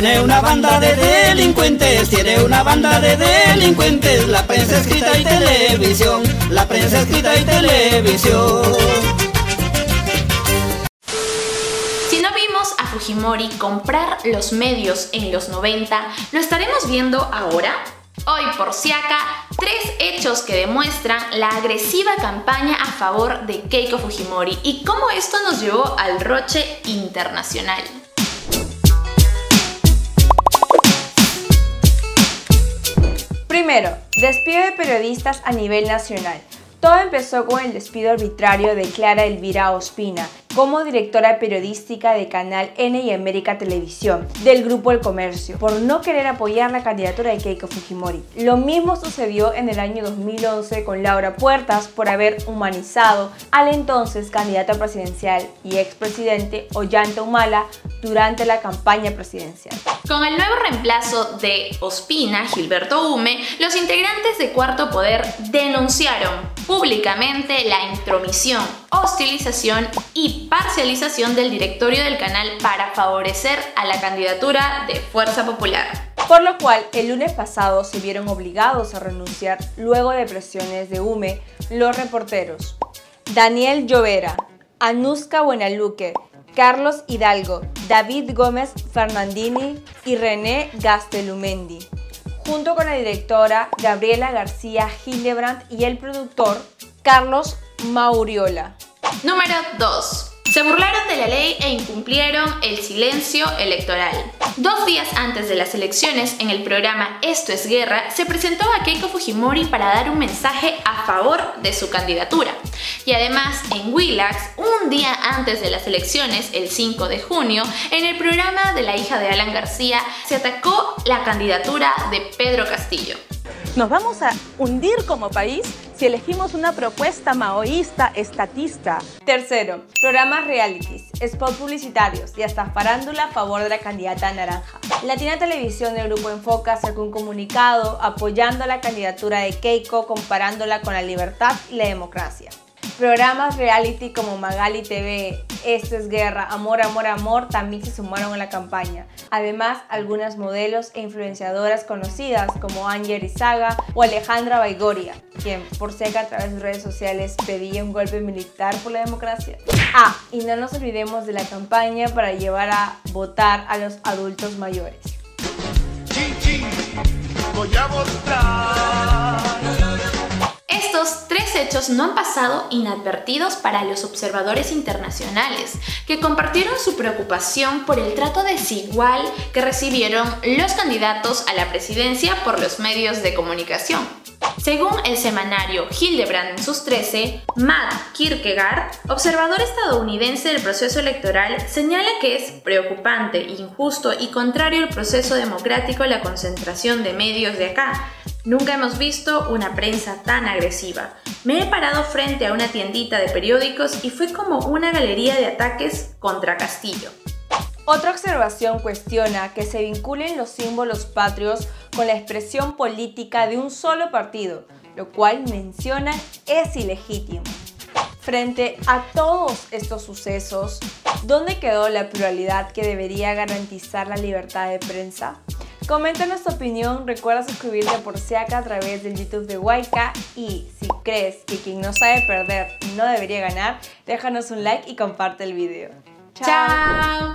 tiene una banda de delincuentes, tiene una banda de delincuentes, la prensa escrita y televisión, la prensa escrita y televisión. Si no vimos a Fujimori comprar los medios en los 90, ¿lo estaremos viendo ahora? Hoy por Siaka, tres hechos que demuestran la agresiva campaña a favor de Keiko Fujimori y cómo esto nos llevó al roche internacional. Primero, despido de periodistas a nivel nacional. Todo empezó con el despido arbitrario de Clara Elvira Ospina, como directora periodística de Canal N y América Televisión, del Grupo El Comercio, por no querer apoyar la candidatura de Keiko Fujimori. Lo mismo sucedió en el año 2011 con Laura Puertas por haber humanizado al entonces candidato presidencial y expresidente Ollanta Humala durante la campaña presidencial. Con el nuevo reemplazo de Ospina, Gilberto Hume, los integrantes de Cuarto Poder denunciaron públicamente la intromisión, hostilización y parcialización del directorio del canal para favorecer a la candidatura de Fuerza Popular. Por lo cual, el lunes pasado se vieron obligados a renunciar luego de presiones de Hume los reporteros Daniel Llovera, Anuska Buenaluque, Carlos Hidalgo, David Gómez Fernandini y René Gastelumendi junto con la directora Gabriela García Hildebrand y el productor Carlos Mauriola. Número 2. Se burlaron de la ley e incumplieron el silencio electoral. Dos días antes de las elecciones, en el programa Esto es Guerra, se presentó a Keiko Fujimori para dar un mensaje a favor de su candidatura. Y además, en Willax, un día antes de las elecciones, el 5 de junio, en el programa de la hija de Alan García, se atacó la candidatura de Pedro Castillo. Nos vamos a hundir como país si elegimos una propuesta maoísta estatista. Tercero, programas realities, spots publicitarios y hasta farándula a favor de la candidata naranja. Latina Televisión del Grupo Enfoca sacó un comunicado apoyando la candidatura de Keiko comparándola con la libertad y la democracia. Programas reality como Magali TV, Esto es Guerra, Amor, Amor, Amor también se sumaron a la campaña. Además, algunas modelos e influenciadoras conocidas como Ángel Izaga o Alejandra Baigoria, quien por seca a través de redes sociales pedía un golpe militar por la democracia. Ah, y no nos olvidemos de la campaña para llevar a votar a los adultos mayores. Voy a votar tres hechos no han pasado inadvertidos para los observadores internacionales, que compartieron su preocupación por el trato desigual que recibieron los candidatos a la presidencia por los medios de comunicación. Según el semanario Hildebrand en sus 13, Matt Kierkegaard, observador estadounidense del proceso electoral, señala que es preocupante, injusto y contrario al proceso democrático la concentración de medios de acá, Nunca hemos visto una prensa tan agresiva. Me he parado frente a una tiendita de periódicos y fue como una galería de ataques contra Castillo. Otra observación cuestiona que se vinculen los símbolos patrios con la expresión política de un solo partido, lo cual menciona es ilegítimo. Frente a todos estos sucesos, ¿dónde quedó la pluralidad que debería garantizar la libertad de prensa? Coméntanos tu opinión, recuerda suscribirte por Siaka a través del YouTube de Waika y si crees que quien no sabe perder no debería ganar, déjanos un like y comparte el video. ¡Chao!